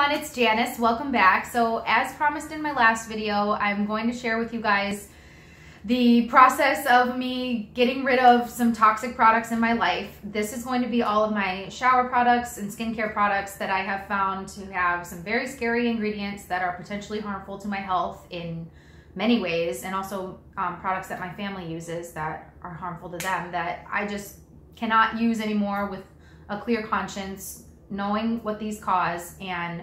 everyone, it's Janice. Welcome back. So as promised in my last video, I'm going to share with you guys the process of me getting rid of some toxic products in my life. This is going to be all of my shower products and skincare products that I have found to have some very scary ingredients that are potentially harmful to my health in many ways and also um, products that my family uses that are harmful to them that I just cannot use anymore with a clear conscience knowing what these cause and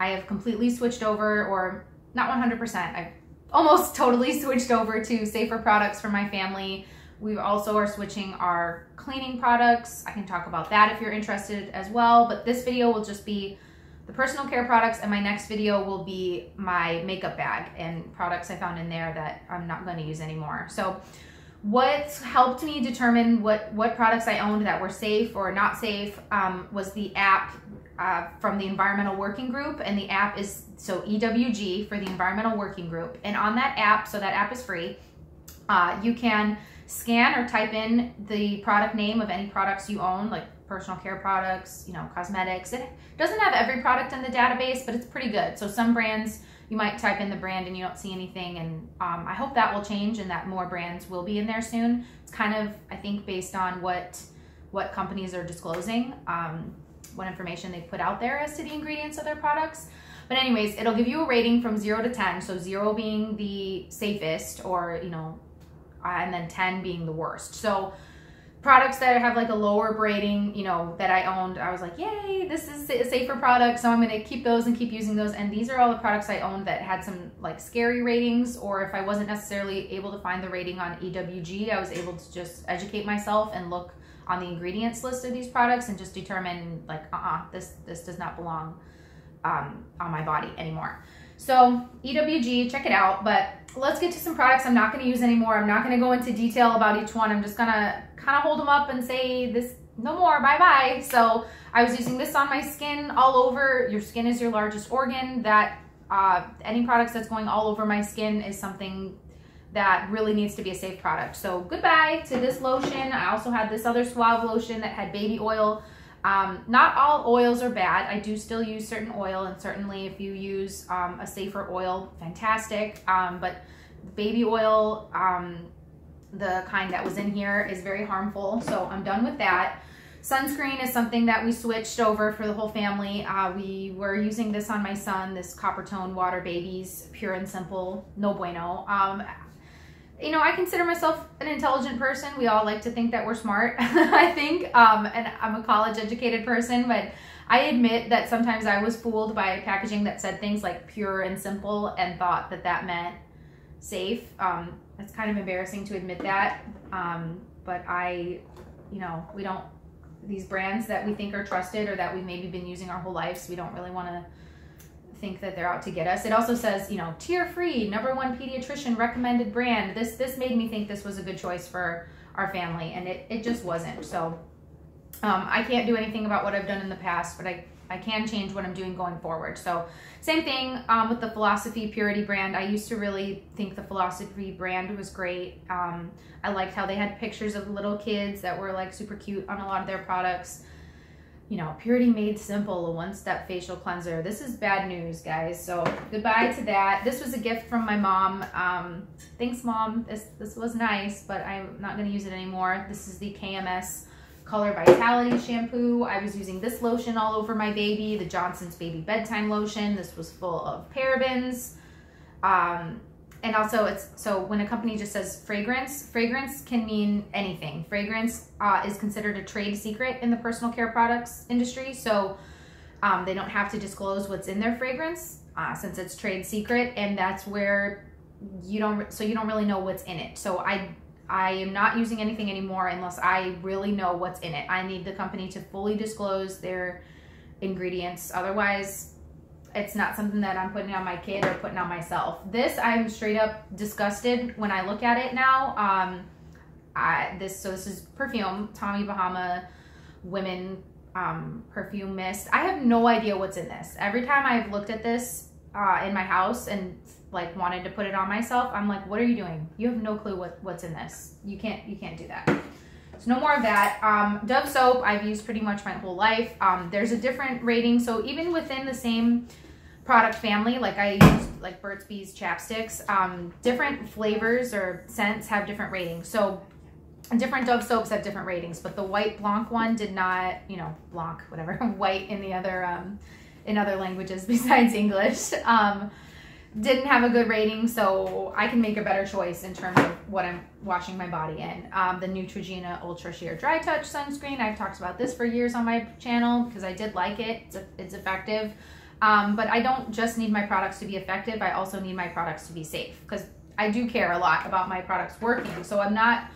I have completely switched over or not 100%, I've almost totally switched over to safer products for my family. We also are switching our cleaning products. I can talk about that if you're interested as well, but this video will just be the personal care products and my next video will be my makeup bag and products I found in there that I'm not going to use anymore. So what helped me determine what, what products I owned that were safe or not safe um, was the app uh, from the Environmental Working Group. And the app is, so EWG for the Environmental Working Group. And on that app, so that app is free, uh, you can scan or type in the product name of any products you own, like personal care products, you know, cosmetics. It doesn't have every product in the database, but it's pretty good. So some brands you might type in the brand and you don't see anything. And um, I hope that will change and that more brands will be in there soon. It's kind of, I think, based on what what companies are disclosing, um, what information they put out there as to the ingredients of their products. But anyways, it'll give you a rating from zero to 10. So zero being the safest or, you know, and then 10 being the worst. So products that have like a lower braiding, you know, that I owned, I was like, yay, this is a safer product. So I'm going to keep those and keep using those. And these are all the products I owned that had some like scary ratings, or if I wasn't necessarily able to find the rating on EWG, I was able to just educate myself and look on the ingredients list of these products and just determine like, uh-uh, this, this does not belong um, on my body anymore. So EWG, check it out. But let's get to some products I'm not going to use anymore. I'm not going to go into detail about each one. I'm just going to kind of hold them up and say this no more, bye-bye. So I was using this on my skin all over. Your skin is your largest organ. That uh, any products that's going all over my skin is something that really needs to be a safe product. So goodbye to this lotion. I also had this other Suave lotion that had baby oil. Um, not all oils are bad. I do still use certain oil and certainly if you use um, a safer oil, fantastic. Um, but baby oil, um, the kind that was in here is very harmful. So I'm done with that. Sunscreen is something that we switched over for the whole family. Uh, we were using this on my son, this Coppertone Water Babies, pure and simple, no bueno. You know, I consider myself an intelligent person. We all like to think that we're smart, I think. Um, and I'm a college educated person, but I admit that sometimes I was fooled by packaging that said things like pure and simple and thought that that meant safe. Um, it's kind of embarrassing to admit that. Um, but I, you know, we don't, these brands that we think are trusted or that we've maybe been using our whole lives, we don't really want to think that they're out to get us. It also says, you know, tear free, number one pediatrician recommended brand. This this made me think this was a good choice for our family, and it, it just wasn't. So um, I can't do anything about what I've done in the past, but I, I can change what I'm doing going forward. So same thing um, with the Philosophy Purity brand. I used to really think the Philosophy brand was great. Um, I liked how they had pictures of little kids that were like super cute on a lot of their products you know, Purity Made Simple, a one-step facial cleanser. This is bad news, guys. So goodbye to that. This was a gift from my mom. Um, thanks, mom. This this was nice, but I'm not going to use it anymore. This is the KMS Color Vitality shampoo. I was using this lotion all over my baby, the Johnson's Baby Bedtime Lotion. This was full of parabens. Um, and also it's so when a company just says fragrance fragrance can mean anything. Fragrance uh, is considered a trade secret in the personal care products industry. So um, they don't have to disclose what's in their fragrance uh, since it's trade secret and that's where you don't so you don't really know what's in it. So i i am not using anything anymore unless i really know what's in it. I need the company to fully disclose their ingredients. Otherwise it's not something that I'm putting on my kid or putting on myself. This, I'm straight up disgusted when I look at it now. Um, I, this, so this is perfume, Tommy Bahama Women um, Perfume Mist. I have no idea what's in this. Every time I've looked at this uh, in my house and like wanted to put it on myself, I'm like, what are you doing? You have no clue what, what's in this. You can't, you can't do that. So no more of that. Um, Dove soap I've used pretty much my whole life. Um, there's a different rating. So even within the same product family, like I use like Burt's Bees chapsticks, um, different flavors or scents have different ratings. So different Dove soaps have different ratings, but the white Blanc one did not, you know, Blanc, whatever, white in the other, um, in other languages besides English. Um, didn't have a good rating, so I can make a better choice in terms of what I'm washing my body in. Um, the Neutrogena Ultra Sheer Dry Touch Sunscreen, I've talked about this for years on my channel because I did like it. It's, it's effective. Um, but I don't just need my products to be effective, I also need my products to be safe because I do care a lot about my products working. So I'm not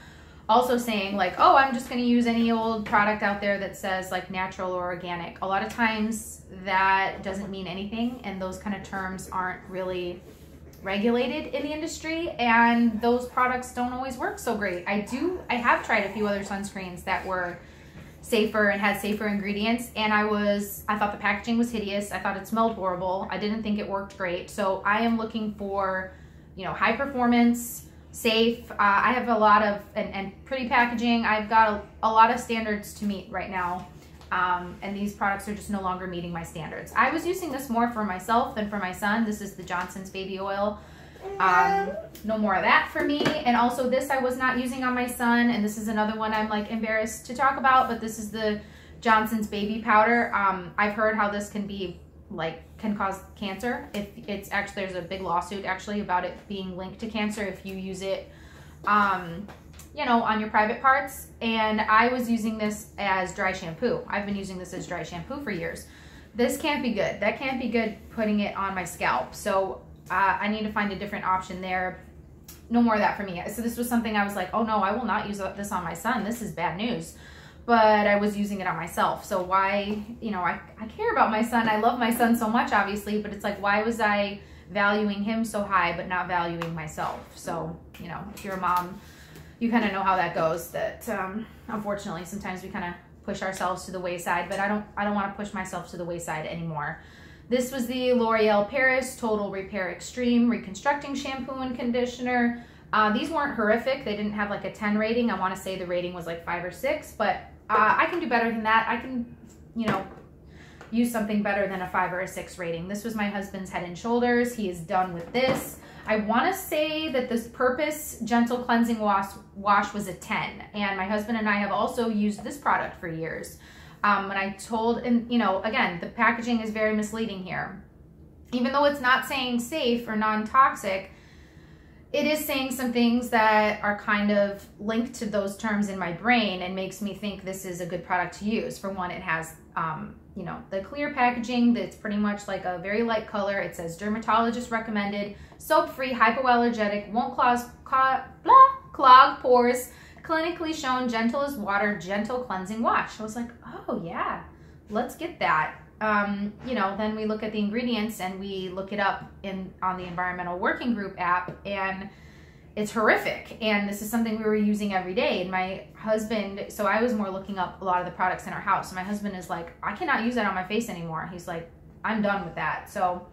also saying like, oh, I'm just going to use any old product out there that says like natural or organic. A lot of times that doesn't mean anything and those kind of terms aren't really regulated in the industry and those products don't always work so great. I do, I have tried a few other sunscreens that were safer and had safer ingredients and I was, I thought the packaging was hideous. I thought it smelled horrible. I didn't think it worked great. So I am looking for, you know, high performance, safe. Uh, I have a lot of, and, and pretty packaging. I've got a, a, lot of standards to meet right now. Um, and these products are just no longer meeting my standards. I was using this more for myself than for my son. This is the Johnson's Baby Oil. Um, no more of that for me. And also this I was not using on my son. And this is another one I'm like embarrassed to talk about, but this is the Johnson's Baby Powder. Um, I've heard how this can be like can cause cancer if it's actually there's a big lawsuit actually about it being linked to cancer if you use it um you know on your private parts and i was using this as dry shampoo i've been using this as dry shampoo for years this can't be good that can't be good putting it on my scalp so uh, i need to find a different option there no more of that for me so this was something i was like oh no i will not use this on my son this is bad news but I was using it on myself. So why, you know, I, I care about my son. I love my son so much, obviously, but it's like, why was I valuing him so high, but not valuing myself? So, you know, if you're a mom, you kind of know how that goes that, um, unfortunately, sometimes we kind of push ourselves to the wayside, but I don't, I don't want to push myself to the wayside anymore. This was the L'Oreal Paris Total Repair Extreme Reconstructing Shampoo and Conditioner. Uh, these weren't horrific. They didn't have like a 10 rating. I want to say the rating was like five or six, but uh, I can do better than that. I can, you know, use something better than a five or a six rating. This was my husband's Head and Shoulders. He is done with this. I want to say that this Purpose Gentle Cleansing Wash, wash was a 10. And my husband and I have also used this product for years. Um, and I told, and you know, again, the packaging is very misleading here. Even though it's not saying safe or non-toxic, it is saying some things that are kind of linked to those terms in my brain and makes me think this is a good product to use. For one, it has, um, you know, the clear packaging that's pretty much like a very light color. It says dermatologist recommended, soap-free, hypoallergenic, won't clog, clog, blah, clog pores, clinically shown gentle as water, gentle cleansing wash. I was like, oh yeah, let's get that um, you know, then we look at the ingredients and we look it up in on the environmental working group app and it's horrific. And this is something we were using every day. And my husband, so I was more looking up a lot of the products in our house. My husband is like, I cannot use that on my face anymore. He's like, I'm done with that. So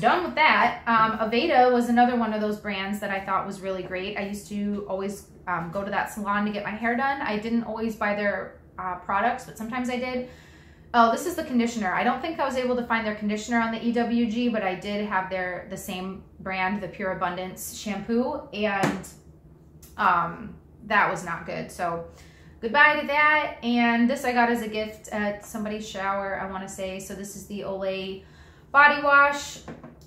done with that. Um, Aveda was another one of those brands that I thought was really great. I used to always um, go to that salon to get my hair done. I didn't always buy their uh, products, but sometimes I did. Oh, this is the conditioner. I don't think I was able to find their conditioner on the EWG, but I did have their the same brand, the Pure Abundance shampoo, and um, that was not good. So goodbye to that. And this I got as a gift at somebody's shower, I want to say. So this is the Olay body wash.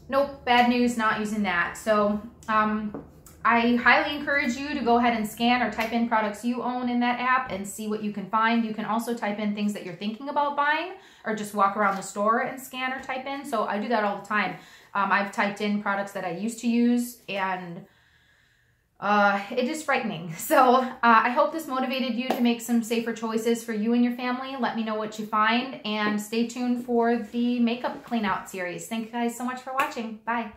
Nope, bad news, not using that. So um, I highly encourage you to go ahead and scan or type in products you own in that app and see what you can find. You can also type in things that you're thinking about buying or just walk around the store and scan or type in. So I do that all the time. Um, I've typed in products that I used to use and uh, it is frightening. So uh, I hope this motivated you to make some safer choices for you and your family. Let me know what you find and stay tuned for the makeup clean out series. Thank you guys so much for watching. Bye.